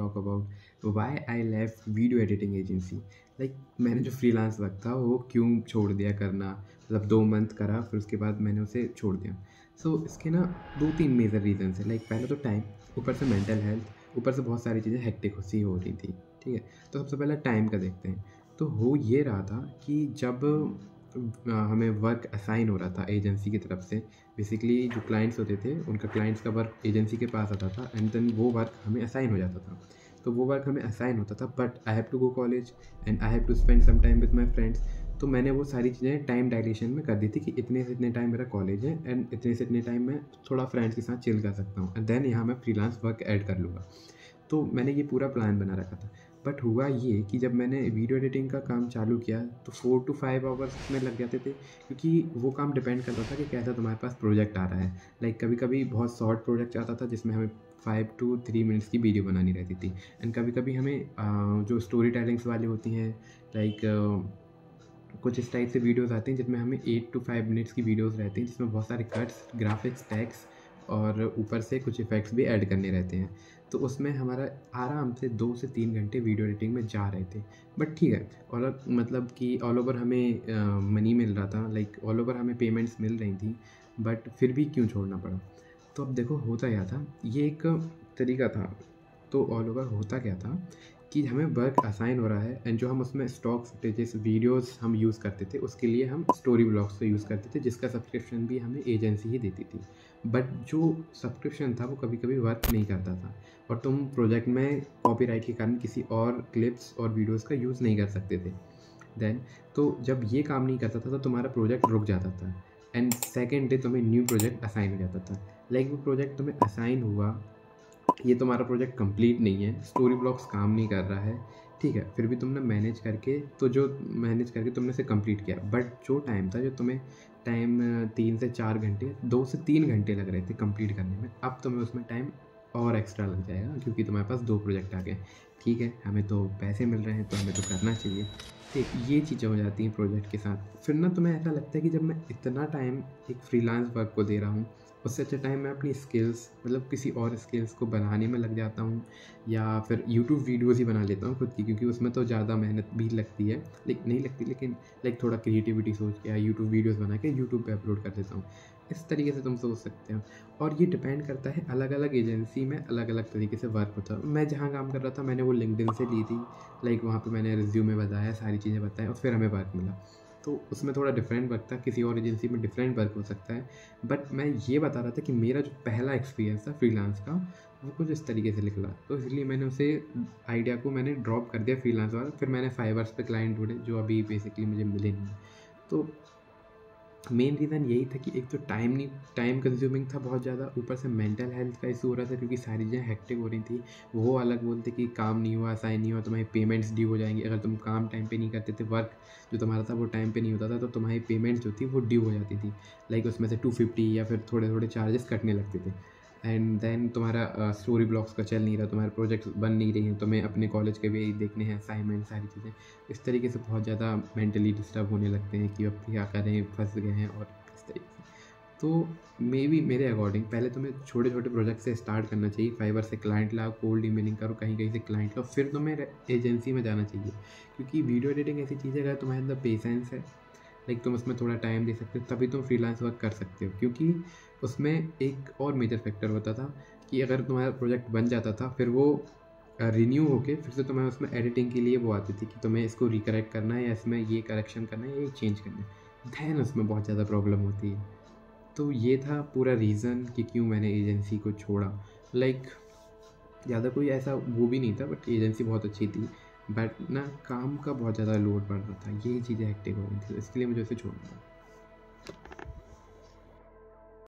About why I left video editing agency like मैंने जो freelance work था वो क्यों छोड़ दिया करना? मतलब दो मंथ करा फिर उसके बाद मैंने उसे छोड़ दिया। सो so, इसके ना दो तीन मेजर रीज़न है। लाइक पहले तो टाइम ऊपर से मेंटल हेल्थ ऊपर से बहुत सारी चीज़ें हेक्टिक सी हो रही थी ठीक है? तो सबसे पहले टाइम का देखते हैं। तो हो ये रहा था कि जब हमें वर्क असाइन हो रहा था एजेंसी की तरफ़ से। बेसिकली जो क्लाइंट्स होते थे, उनका क्लाइंट्स का वर्क एजेंसी के पास आता था एंड देन वो वर्क हमें असाइन हो जाता था। तो वो वर्क हमें असाइन होता था but I have to go college and I have to spend some time with my friends तो मैंने वो सारी चीज़ें टाइम डायलेशन में कर दी थी कि इतने से इतने टाइम मेरा कॉलेज है एंड इतने से इतने टाइम मैं थोड़ा फ्रेंड्स के साथ चिल कर सकता हूँ। एंड देन यहाँ मैं फ्रीलांस वर्क ऐड कर लूँगा। तो मैंने ये पूरा प्लान बना रखा था। बट हुआ ये कि जब मैंने वीडियो एडिटिंग का काम चालू किया तो फोर टू फाइव आवर्स में लग जाते थे, क्योंकि वो काम डिपेंड करता था कि कैसा तुम्हारे पास प्रोजेक्ट आ रहा है। लाइक कभी कभी बहुत शॉर्ट प्रोजेक्ट आता था, जिसमें हमें फाइव टू थ्री मिनट्स की वीडियो बनानी रहती थी। एंड कभी कभी हमें जो स्टोरी टेलिंग्स वाली होती हैं लाइक कुछ इस टाइप से वीडियोस आती हैं जिसमें हमें एट टू फाइव मिनट्स की वीडियोस रहती हैं, जिसमें बहुत सारे कट्स ग्राफिक्स टैक्स और ऊपर से कुछ इफ़ेक्ट्स भी ऐड करने रहते हैं। तो उसमें हमारा आराम से दो से तीन घंटे वीडियो एडिटिंग में जा रहे थे। बट ठीक है ऑल मतलब कि ऑल ओवर हमें मनी मिल रहा था लाइक ऑल ओवर हमें पेमेंट्स मिल रही थी बट फिर भी क्यों छोड़ना पड़ा? तो अब देखो, होता क्या था? ये एक तरीका था तो ऑल ओवर होता क्या था? कि हमें वर्क असाइन हो रहा है एंड जो हम उसमें स्टॉक फुटेजेस वीडियोस हम यूज़ करते थे, उसके लिए हम स्टोरी ब्लॉग्स को यूज़ करते थे, जिसका सब्सक्रिप्शन भी हमें एजेंसी ही देती थी। बट जो सब्सक्रिप्शन था, वो कभी कभी वर्क नहीं करता था। और तुम प्रोजेक्ट में कॉपीराइट के कारण किसी और क्लिप्स और वीडियोज़ का यूज़ नहीं कर सकते थे। देन तो जब ये काम नहीं करता था तो तुम्हारा प्रोजेक्ट रुक जाता था। एंड सेकेंड डे तुम्हें न्यू प्रोजेक्ट असाइन हो जाता था। लाइक वो प्रोजेक्ट तुम्हें असाइन हुआ ये तुम्हारा प्रोजेक्ट कंप्लीट नहीं है स्टोरी ब्लॉक्स काम नहीं कर रहा है, ठीक है? फिर भी तुमने मैनेज करके तो जो मैनेज करके तुमने इसे कंप्लीट किया। बट जो टाइम था, जो तुम्हें टाइम तीन से चार घंटे, दो से तीन घंटे लग रहे थे कंप्लीट करने में, अब तुम्हें उसमें टाइम और एक्स्ट्रा लग जाएगा, क्योंकि तुम्हारे पास दो प्रोजेक्ट आ गए। ठीक है? हमें तो पैसे मिल रहे हैं तो हमें तो करना चाहिए। ठीक, ये चीज़ें हो जाती हैं प्रोजेक्ट के साथ। फिर ना तुम्हें ऐसा लगता है कि जब मैं इतना टाइम एक फ्रीलांस वर्क को दे रहा हूँ उससे अच्छा टाइम मैं अपनी स्किल्स मतलब किसी और स्किल्स को बनाने में लग जाता हूँ, या फिर यूट्यूब वीडियोज़ ही बना लेता हूँ खुद की, क्योंकि उसमें तो ज़्यादा मेहनत भी लगती है लेकिन नहीं लगती, लेकिन लाइक थोड़ा क्रिएटिविटी सोच के या यूट्यूब वीडियोज़ बना के यूट्यूब पर अपलोड कर देता हूँ। इस तरीके से तुम सोच सकते हो। और ये डिपेंड करता है अलग अलग एजेंसी में अलग अलग तरीके से वर्क होता है। मैं जहाँ काम कर रहा था, मैंने वो लिंकडिन से ली थी लाइक वहाँ पे मैंने रिज्यूमे बताया, सारी चीज़ें बताया और फिर हमें वर्क मिला। तो उसमें थोड़ा डिफरेंट वर्क था, किसी और एजेंसी में डिफरेंट वर्क हो सकता है। बट मैं ये बता रहा था कि मेरा जो पहला एक्सपीरियंस था फ्रीलांस का, वो कुछ इस तरीके से निकला। तो इसलिए मैंने उसे आइडिया को मैंने ड्रॉप कर दिया फ्रीलांस वाला, फिर मैंने फाइवर्स पे क्लाइंट ढूंढे, जो अभी बेसिकली मुझे मिले नहीं। तो मेन रीज़न यही था कि एक तो टाइम नहीं, टाइम कंज्यूमिंग था बहुत ज़्यादा। ऊपर से मेंटल हेल्थ का इशू हो रहा था क्योंकि सारी चीज़ें हैक्टिक हो रही थी। वो अलग बोलते कि काम नहीं हुआ, साइन नहीं हुआ, तुम्हारी पेमेंट्स ड्यू हो जाएँगी। अगर तुम काम टाइम पे नहीं करते थे वर्क जो तुम्हारा था वो टाइम पे नहीं होता था तो तुम्हारी पेमेंट्स जो थी वो ड्यू हो जाती थी। लाइक उसमें से टू फिफ्टी या फिर थोड़े थोड़े चार्जेस कटने लगते थे। एंड देन तुम्हारा स्टोरी ब्लॉग्स का चल नहीं रहा, तुम्हारे प्रोजेक्ट्स बन नहीं रही हैं, तुम्हें अपने कॉलेज के भी देखने हैं असाइनमेंट सारी चीज़ें। इस तरीके से बहुत ज़्यादा मेंटली डिस्टर्ब होने लगते हैं कि अब क्या करें, फंस गए हैं और इस तरीके से। तो मे बी मेरे अकॉर्डिंग पहले तुम्हें छोटे छोटे प्रोजेक्ट से स्टार्ट करना चाहिए। फाइबर से क्लाइंट लाओ कोल्ड ईमेलिंग करो कहीं कहीं से क्लाइंट लाओ, फिर तुम्हें एजेंसी में जाना चाहिए। क्योंकि वीडियो एडिटिंग ऐसी चीज़ है, अगर तुम्हारे अंदर पेशेंस है लाइक तुम उसमें थोड़ा टाइम दे सकते हो तभी तुम फ्रीलांस वर्क कर सकते हो। क्योंकि उसमें एक और मेजर फैक्टर होता था कि अगर तुम्हारा प्रोजेक्ट बन जाता था फिर वो रिन्यू होके फिर से तुम्हें उसमें एडिटिंग के लिए वो आती थी कि तुम्हें इसको रिकरेक्ट करना है या इसमें ये करेक्शन करना है या चेंज करना है। दैन उसमें बहुत ज़्यादा प्रॉब्लम होती है। तो ये था पूरा रीज़न कि क्यों मैंने एजेंसी को छोड़ा। लाइक like, ज़्यादा कोई ऐसा वो भी नहीं था बट एजेंसी बहुत अच्छी थी। बट ना काम का बहुत ज़्यादा लोड पड़ रहा था। यही चीज़ें एक्टिव हो गई थी, इसके लिए मुझे उसे छोड़ना